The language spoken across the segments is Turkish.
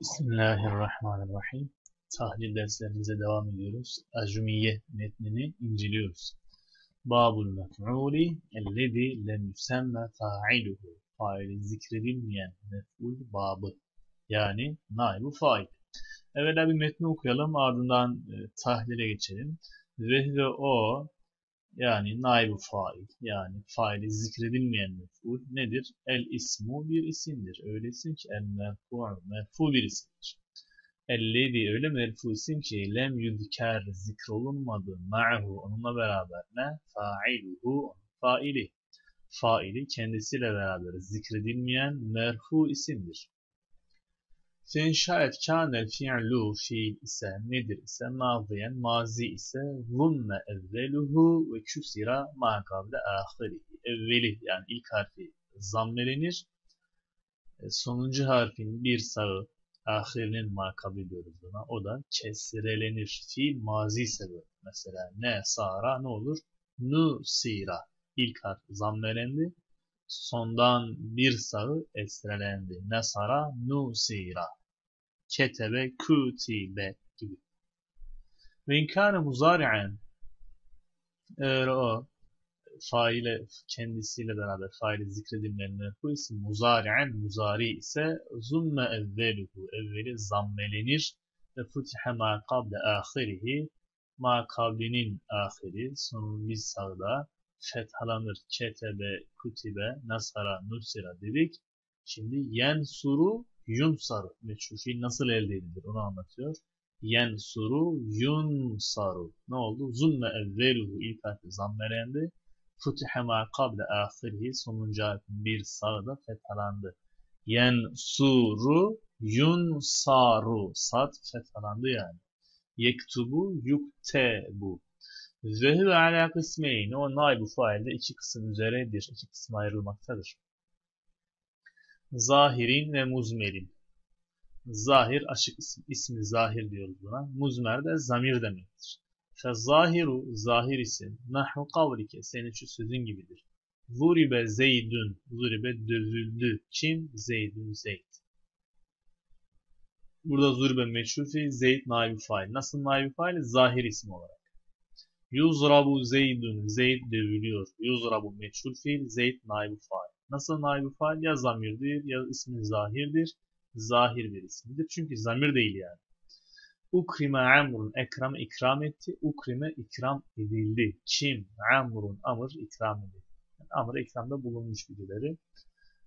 Bismillahirrahmanirrahim. Tahlil derslerimize devam ediyoruz. Acumiye metnini inceliyoruz. Babul mef'uli ellezi lem yusemme fa'iluhu. Faili zikredilmeyen mef'ul babı. Yani naibu fail. Evvela bir metni okuyalım ardından e, tahlile geçelim. Ve o yani naibu fail yani faili zikredilmeyen mef'ul nedir? El ismu bir isimdir. Öyle isim ki el merfu merfu bir isimdir. Ellezi öyle merfu isim ki lem yudker zikrolunmadı ma'hu onunla beraber ne? Fa'iluhu faili. Faili kendisiyle beraber zikredilmeyen merfu isimdir. Sen şayet kânel fi'lu fiil ise nedir ise maziyen mazi ise zunne evveluhu ve küsira ma kavle ahirihi. Evveli yani ilk harfi zammelenir. E, sonuncu harfin bir sağı ahirinin makabı diyoruz buna. O da kesrelenir. Fiil mazi ise. Mesela ne sara ne olur? Nu sira. İlk harf zammelendi. Sondan bir sağı esrelendi. Nesara nusira. Ketebe kutibe gibi. Ve inkâne muzari'en eğer o faile kendisiyle beraber faili zikredilmeyen merfu ise muzari'en muzari ise zumme evveluhu evveli zammelenir ve futihe ma kable ahirihi ma kablinin ahiri sonun bir sağda fethalanır. Ketebe, kutibe, nasara, nusira dedik. Şimdi yen suru, yun saru. Meçhul fiil nasıl elde edilir onu anlatıyor. Yen suru, yun saru. Ne oldu? Zumme evveluhu ilk harfi zammelendi. Futihe ma kable ahirhi sonuncu harfin bir sağda fethalandı. Yen suru, yun saru. Sad fethalandı yani. Yektubu, yuktebu. Zehü ala kısmeyn o naibu failde iki kısım üzeredir. iki kısım ayrılmaktadır. Zahirin ve muzmerin. Zahir açık isim. ismi zahir diyoruz buna. Muzmer de zamir demektir. Fezahiru zahir isim. Nahu kavlike senin şu sözün gibidir. Zuribe zeydün. Zuribe dövüldü. Kim? Zeydün zeyd. Burada zuribe meçhul fiil, zeyd naibu fail. Nasıl naibu fail? Zahir isim olarak. Yuzrabu zeydun. Zeyd dövülüyor. Yuzrabu meçhul fiil. Zeyd naibu fail. Nasıl naibu fail? Ya zamirdir ya ismi zahirdir. Zahir bir isimdir. Çünkü zamir değil yani. Ukrime amrun. Ekram ikram etti. Ukrime ikram edildi. Kim? Amrun. Amr ikram edildi. Yani amr ikramda bulunmuş birileri.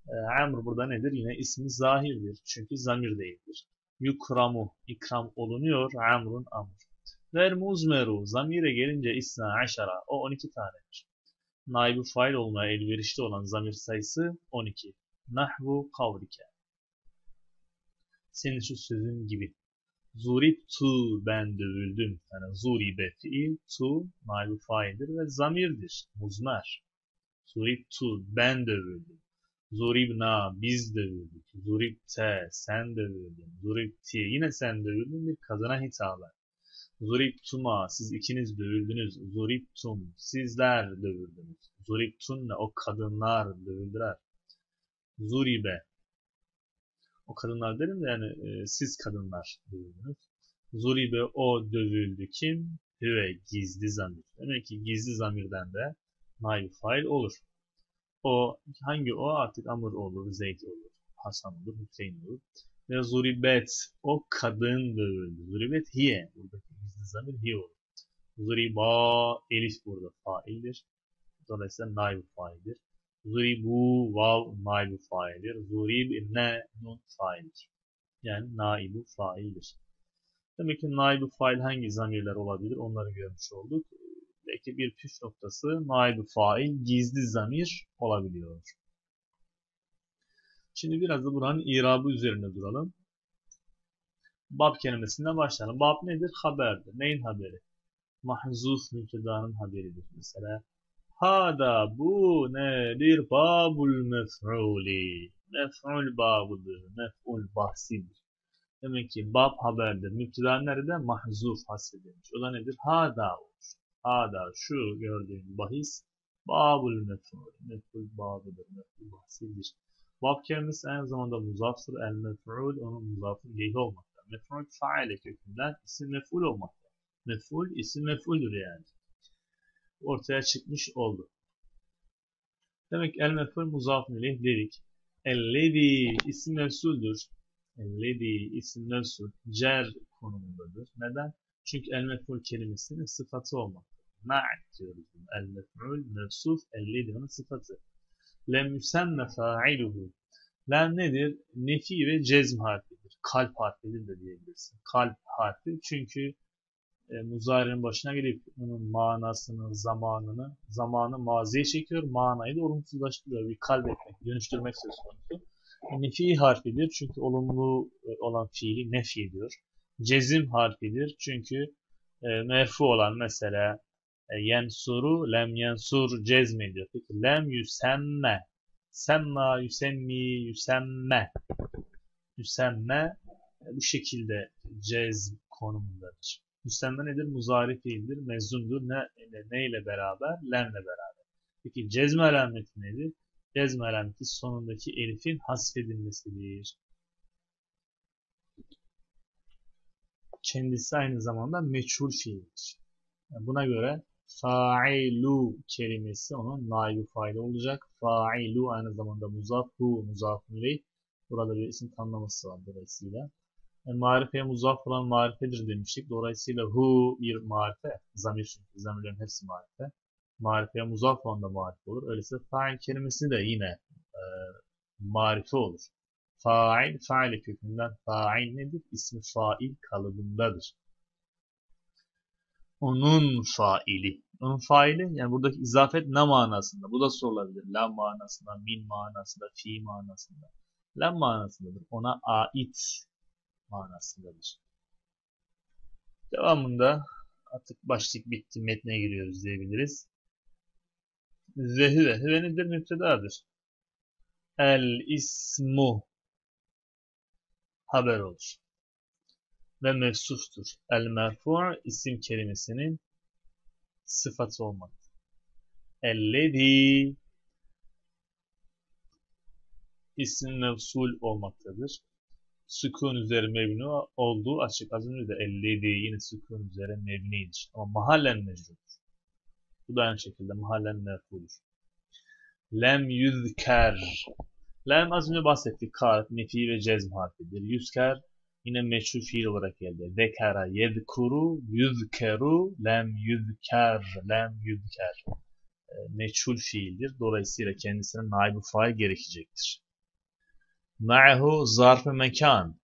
E, amr burada nedir? Yine ismi zahirdir. Çünkü zamir değildir. Yukramu. ikram olunuyor. Amrun amr. Ver muzmeru zamire gelince isna aşara o 12 tanedir. Naibu fail olmaya elverişli olan zamir sayısı 12. Nahvu kavrike. Senin şu sözün gibi. Zurib tu ben dövüldüm. Yani zuribe fiil tu naibu faildir ve zamirdir. Muzmer. Zurib tu ben dövüldüm. Zuribna biz dövüldük. Zurib te sen dövüldün. Zurib ti yine sen dövüldün bir kadına hitaben. Zuriptuma siz ikiniz dövüldünüz. Zuriptum sizler dövüldünüz. Zuriptunne o kadınlar dövüldüler. Zuribe o kadınlar derim de yani e, siz kadınlar dövüldünüz. Zuribe o dövüldü kim? Hüve gizli zamir. Demek ki gizli zamirden de naib fail olur. O hangi o artık Amr olur, Zeyd olur, Hasan olur, Hüseyin olur. Ve zuribet o kadın dövüldü. Zuribet hiye. Buradaki zamir hiye olur. Zuriba elif burada faildir. Dolayısıyla naib faildir. Zuribu vav naib faildir. Zurib ne nun faildir. Yani naibu faildir. Demek ki naibu fail hangi zamirler olabilir onları görmüş olduk. Belki bir püf noktası naibu fail gizli zamir olabiliyor. Şimdi biraz da buranın irabı üzerine duralım. Bab kelimesinden başlayalım. Bab nedir? Haberdir. Neyin haberi? Mahzuf müptedanın haberidir. Mesela Hada bu nedir? Babul mef'uli. Mef'ul babıdır. Mef'ul bahsidir. Demek ki bab haberdir. Müpteda nerede? Mahzuf hasredilmiş. O da nedir? Hada olur. Hada şu gördüğün bahis babul mef'ul. Mef'ul babıdır. Mef'ul bahsidir. Vav kelimesi aynı zamanda muzaftır. El mef'ul onun muzafın ileyhi olmakta. Mef'ul faile kökünden isim mef'ul olmakta. Mef'ul isim mef'uldür yani. Ortaya çıkmış oldu. Demek el mef'ul muzafın ileyh dedik. Ellezi isim mevsuldür. Ellezi isim mevsul cer konumundadır. Neden? Çünkü el mef'ul kelimesinin sıfatı olmaktadır. Na'at diyoruz. El mef'ul mevsuf ellezi onun sıfatı lem yüsemme fa'iluhu. Lem nedir? Nefi ve cezm harfidir. Kalp harfidir de diyebilirsin. Kalp harfi çünkü e, muzari'nin başına gelip onun manasını, zamanını, zamanı maziye çekiyor, manayı da olumsuzlaştırıyor. Bir kalp etmek, dönüştürmek söz konusu. Nefi harfidir çünkü olumlu e, olan fiili nefi ediyor. Cezim harfidir çünkü e, merfu olan mesela e, yensuru lem yensur cezmediyor. Peki lem yüsemme semma yüsemmi yüsemme yüsemme e, bu şekilde cezm konumundadır. Müsemme nedir? Muzari fiildir, mezundur. Ne, ne, ne ile beraber? Lemle beraber. Peki cezm alameti nedir? Cezm alameti sonundaki elifin hasfedilmesidir. Kendisi aynı zamanda meçhul fiildir. Yani buna göre fa'ilu kelimesi onun naibi faili olacak. Fa'ilu aynı zamanda muzaf, hu muzafun ileyh. Burada bir isim tanımlaması var dolayısıyla. E, marifeye muzaf olan marifedir demiştik. Dolayısıyla hu bir marife. Zamir çünkü zamirlerin hepsi marife. Marifeye muzaf olan da marife olur. Öyleyse fa'il kelimesi de yine e, marife olur. Fa'il, fa'il kökünden fa'il nedir? İsmi fa'il kalıbındadır onun faili. Onun faili yani buradaki izafet ne manasında? Bu da sorulabilir. La manasında, min manasında, fi manasında. La manasındadır. Ona ait manasındadır. Devamında artık başlık bitti metne giriyoruz diyebiliriz. Zehüve. Hüve nedir? Müptedadır. El ismu haber olur ve mevsuftur. El merfu' isim kelimesinin sıfatı olmaktadır. Ellezi isim mevsul olmaktadır. Sükun üzeri mebni olduğu açık. Az önce de ellezi yine sükun üzeri mebnidir. Ama mahallen mecrudur. Bu da aynı şekilde mahallen merfudur. Lem yüzker. Lem az önce bahsettik. Kar, nefi ve cezm harfidir. Yüzker yine meşhur fiil olarak geldi. Zekara yezkuru yüzkeru lem yüzker lem yüzker. E, meçhul fiildir. Dolayısıyla kendisine naib fail gerekecektir. Ma'hu zarf-ı mekan.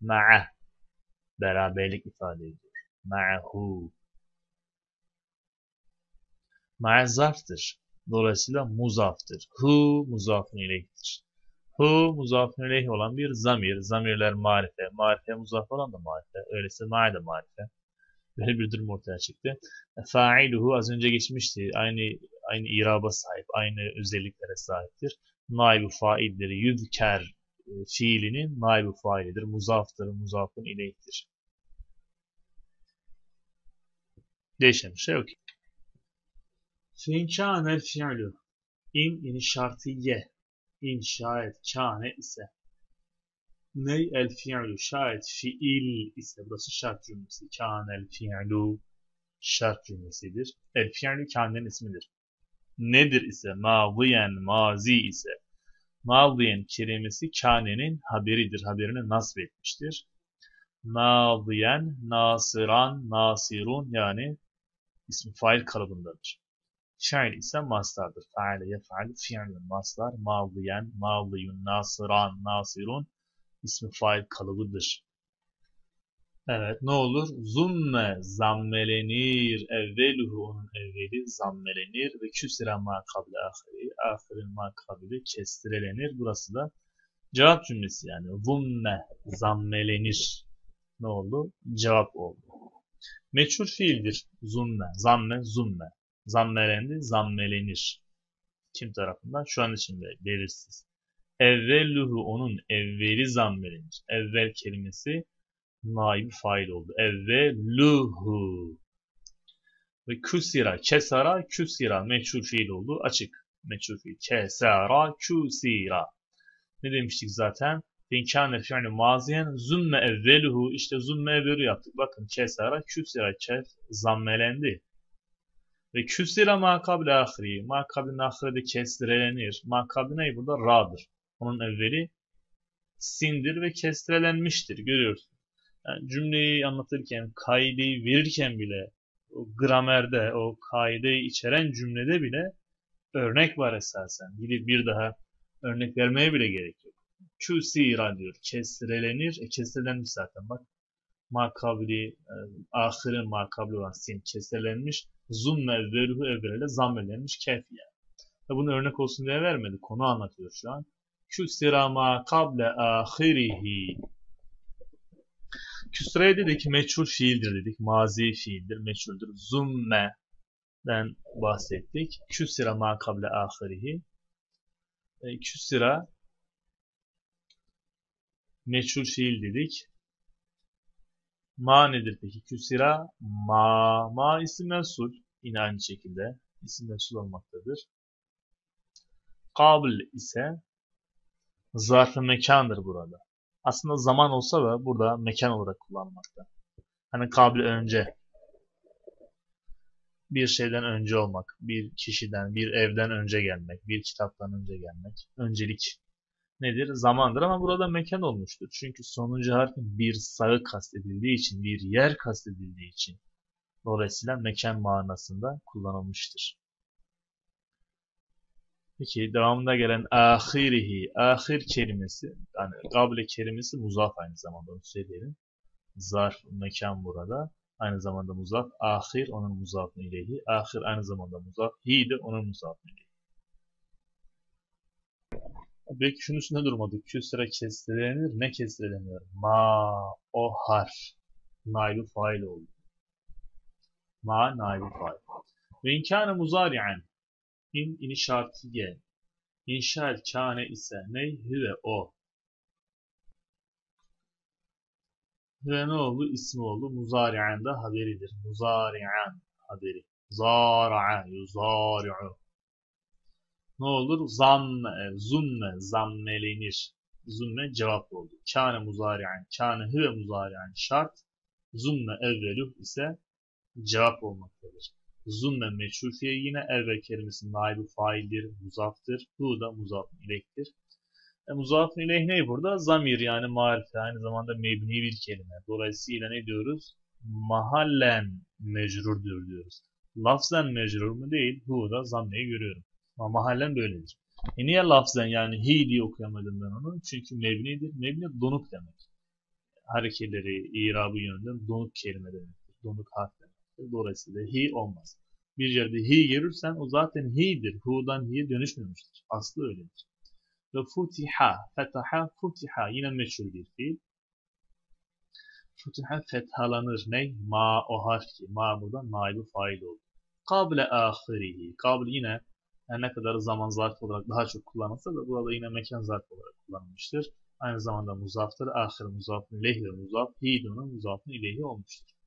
Ma'a beraberlik ifade ediyor. Ma'hu Ma'a zarftır. Dolayısıyla muzaftır. Hu muzafın ileyhtir. Hu muzafun ileyh olan bir zamir. Zamirler marife. Marife muzaf olan da marife. Öyleyse ma'i de marife. Böyle bir durum ortaya çıktı. Fa'iluhu az önce geçmişti. Aynı aynı iraba sahip, aynı özelliklere sahiptir. Naibu faildir. Yüzker e, fiilinin naibu failidir. Muzaftır, muzafun ileyhtir. Değişen bir şey yok. Fin kânel fi'lu. İn yani şartiye inşa et, kâne ise. Ney el fi'lu şayet fiil ise burası şart cümlesi. Kânel fi'lu şart cümlesidir. El fi'lu kânenin ismidir. Nedir ise mâziyen mazi ise mâziyen kelimesi kânenin haberidir. Haberini nasb etmiştir. Mâziyen, nasıran, nasirun yani ismi fail kalıbındadır. Fiil ise mastardır. Faale yef'al fiilun mastar. Mağdiyen, mağdiyun, nasıran, nasirun ismi fail kalıbıdır. Evet ne olur? Zumme zammelenir. Evveluhu onun evveli zammelenir. Ve küsire ma kabli ahiri. Ahirin ma kabli kestirelenir. Burası da cevap cümlesi yani. Zumme zammelenir. Ne oldu? Cevap oldu. Meçhul fiildir. Zumme, zamme, zumme. Zammelendi, zammelenir. Kim tarafından? Şu an için belirsiz. Evvelluhu onun evveli zammelenir. Evvel kelimesi naib fail oldu. Evvelluhu. Ve küsira, kesara, küsira meçhul fiil oldu. Açık. Meçhul fiil. Kesara kusira. Ne demiştik zaten? İnkâne fi'li maziyen zumme evveluhu işte zumme evvelu yaptık. Bakın kesara küsira kef zammelendi. Ve küsira ma kable ahri. Ma kable ahri kestirelenir. Ma kable ne burada? Ra'dır. Onun evveli sindir ve kestirelenmiştir. Görüyorsun. Yani cümleyi anlatırken, kaideyi verirken bile o gramerde, o kaideyi içeren cümlede bile örnek var esasen. Gidip bir daha örnek vermeye bile gerek yok. Küsira diyor. Kestirelenir. E kestirelenmiş zaten bak. Makabli, e, ahirin makabli olan sin kestirelenmiş. Zumme evveluhu evvele zammelenmiş kef yani. Bunu örnek olsun diye vermedi. Konu anlatıyor şu an. Küsira ma kable ahirihi. Küsreye dedik meçhul fiildir dedik. Mazi fiildir, meçhuldür. Zumme'den bahsettik. Küsira ma kable ahirihi. E, küsira meçhul fiil dedik. Ma nedir peki? Küsira ma. Ma isim mensul. Yine aynı şekilde isim mensul olmaktadır. Kabl ise zarf-ı mekandır burada. Aslında zaman olsa da burada mekan olarak kullanılmakta. Hani kabl önce bir şeyden önce olmak, bir kişiden, bir evden önce gelmek, bir kitaptan önce gelmek, öncelik nedir? Zamandır ama burada mekan olmuştur. Çünkü sonuncu harfin bir sağı kastedildiği için, bir yer kastedildiği için dolayısıyla mekan manasında kullanılmıştır. Peki devamında gelen ahirihi, ahir kelimesi, yani kable kelimesi muzaf aynı zamanda onu söyleyelim. Zarf, mekan burada. Aynı zamanda muzaf. Ahir onun muzafın ileyhi. Ahir aynı zamanda muzaf. Hi de onun muzafın ileyhi. Belki şunun üstünde durmadık. Küsre kestirenir. Ne kestireleniyor? Ma, o harf. Naibi fail oldu. Ma, naibi fail. Ve inkâne muzari'en. İn, ini şartiye. İnşaat kâne ise ne? Hüve o. Ve ne oldu? İsmi oldu. Muzari'en de haberidir. Muzari'en haberi. Zara'a, yuzari'u. Ne olur? Zamme, zumme, zammelenir. Zumme cevap oldu. Kâne muzari'en, kâne hüve muzari'en şart. Zumme evveluh ise cevap olmaktadır. Zumme meçhul fiil yine evvel kelimesinin naibi faildir, muzaftır. Hu da muzafın ilektir. E, muzafın ileyh ne burada? Zamir yani marife aynı zamanda mebni bir kelime. Dolayısıyla ne diyoruz? Mahallen mecrurdur diyoruz. Lafzen mecrur mu değil? Hu da zammeyi görüyorum. Ama mahallen böyledir. E niye lafzen yani hi diye okuyamadım ben onu? Çünkü mebnidir. Mebni donuk demek. Hareketleri, irabı yönünden donuk kelime demektir. Donuk harf. Dolayısıyla hi olmaz. Bir yerde hi görürsen o zaten hi'dir. Hu'dan hi'ye dönüşmemiştir. Aslı öyledir. Ve futiha, fetaha, futiha yine meşhur bir fiil. Futiha fethalanır. Ne? Ma o harf ki. Ma burada naibi fail oldu. Kable ahirihi. Kable yine her ne kadar zaman zarf olarak daha çok kullanılsa da burada yine mekan zarf olarak kullanılmıştır. Aynı zamanda muzaftır. Ahir muzafın ileyhi ve muzaf hidunun muzafın ileyhi olmuştur.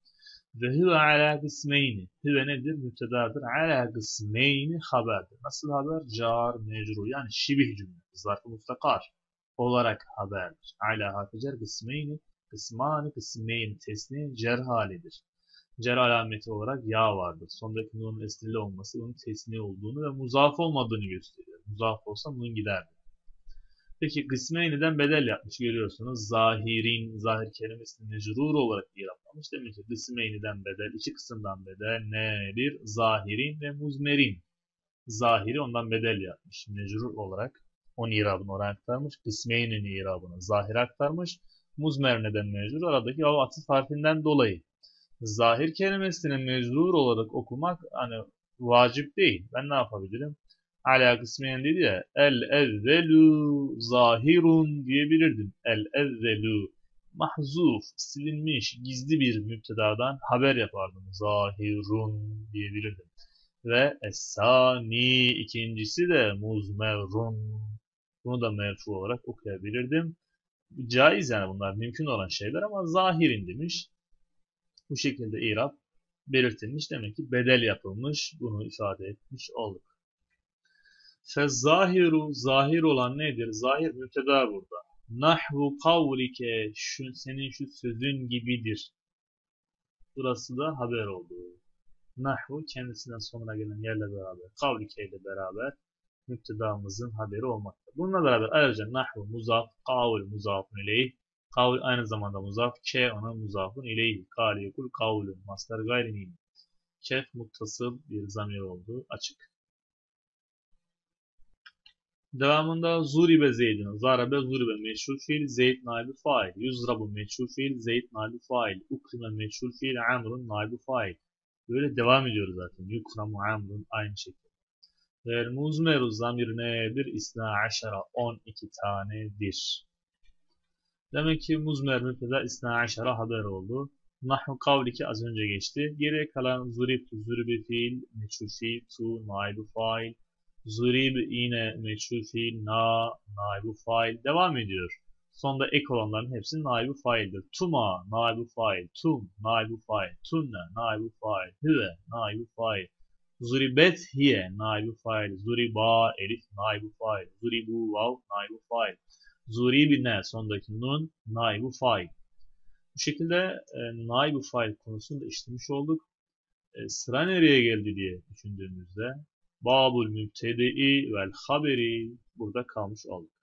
Ve huve ala kısmeyni. Huve nedir? Müptedadır. Ala kısmeyni haberdir. Nasıl haber? Car, mecrur yani şibih cümle. Zarf-ı mustakar olarak haberdir. Ala hafecer kısmeyni. Kısmani, kısmeyni tesni cer halidir cer alameti olarak ya vardır. Sondaki nunun esnili olması onun tesni olduğunu ve muzaf olmadığını gösteriyor. Muzaf olsa nun giderdi. Peki kısmeyniden bedel yapmış görüyorsunuz. Zahirin, zahir kelimesini mecrur olarak yapmamış. Demek ki kısmeyniden bedel, iki kısımdan bedel nedir? Zahirin ve muzmerin. Zahiri ondan bedel yapmış. Mecrur olarak onun irabını oraya aktarmış. Kısmeynin irabını zahir aktarmış. Muzmer neden mecrur? Aradaki o atıf harfinden dolayı zahir kelimesinin mecrur olarak okumak hani vacip değil. Ben ne yapabilirim? Ala kısmiyen dedi ya el evvelu zahirun diyebilirdim. El evvelu mahzuf, silinmiş, gizli bir müptedadan haber yapardım. Zahirun diyebilirdim. Ve esani ikincisi de muzmerun. Bunu da merfu olarak okuyabilirdim. Caiz yani bunlar mümkün olan şeyler ama zahirin demiş. Bu şekilde irab belirtilmiş. Demek ki bedel yapılmış. Bunu ifade etmiş olduk. Fezzahiru zahir olan nedir? Zahir müpteda burada. Nahvu kavlike şu, senin şu sözün gibidir. Burası da haber oldu. Nahvu kendisinden sonra gelen yerle beraber, kavlike ile beraber müptedamızın haberi olmakta. Bununla beraber ayrıca nahvu muzaf, kavl muzafun ileyh, kavl aynı zamanda muzaf, ke ona muzafun ileyh, kâli yekul kavlun, mastar gayrinim. Kef muttasıl bir zamir oldu, açık. Devamında zuribe zeydin. Zarabe zuribe meşhur fiil. Zeyd naibi fail. Yuzrabu meşhur fiil. Zeyd naibi fail. Ukrime meşhur fiil. Amrun naibi fail. Böyle devam ediyor zaten. Yukramu amrun aynı şekilde. Ve muzmeru zamir nedir? İsna aşara 12 tanedir. Demek ki muzmer müpteda isna aşara haber oldu. Nahnu kavliki az önce geçti. Geriye kalan zuribtu zuribi fiil. Meşhur fiil. Tu naibi fail. Zurib yine meçhul fiil, na, naibu fail devam ediyor. Sonda ek olanların hepsi naibu faildir. Tuma, naibu fail, tum, naibu fail, tunne, naibu fail, hüve, naibu fail. Zuribet hiye, naibu fail, zuriba, elif, naibu fail, zuribu, vav, naibu fail. Zuribine, sondaki nun, naibu fail. Bu şekilde e, naibu fail konusunu da işlemiş olduk. E, sıra nereye geldi diye düşündüğümüzde Babul mübtedi'i vel haberi burada kalmış oldu.